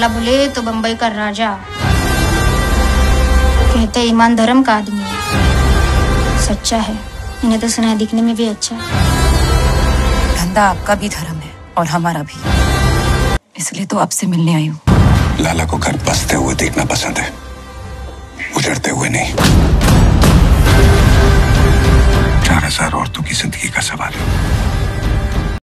साला बोले तो बम्बई का राजा। कहते ईमान धर्म का आदमी है। सच्चा है। इन्हें तो सुना दिखने में भी अच्छा धंधा आपका भी धर्म है और हमारा भी। इसलिए तो आपसे मिलने आई हूँ। लाला को घर बसते हुए देखना पसंद है। उजड़ते हुए नहीं।